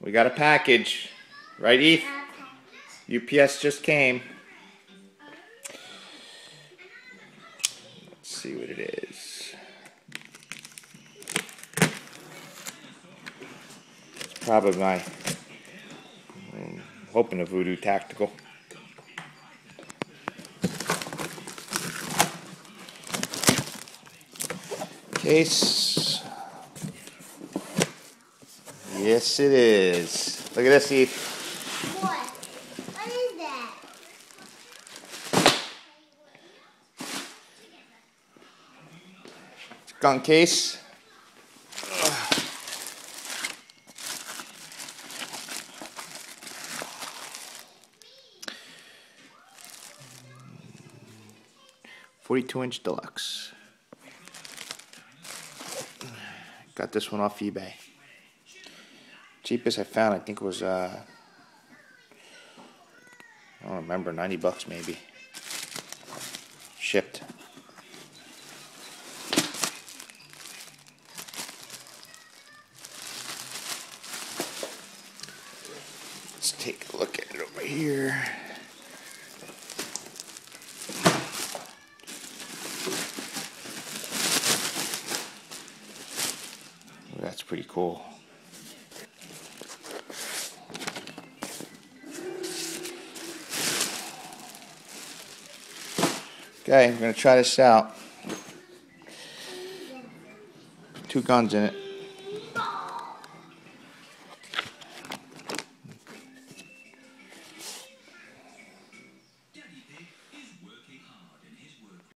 We got a package. Right, Eve? UPS just came. Let's see what it is. It's probably my. I'm hoping a Voodoo Tactical. Case. Yes, it is. Look at this, Eve. What? What is that? Case. Forty-two inch deluxe. Got this one off eBay. Cheapest I found, I think, was uh, I don't remember, ninety bucks maybe. Shipped. Let's take a look at it over here. That's pretty cool. Okay, I'm gonna try this out. Two guns in it.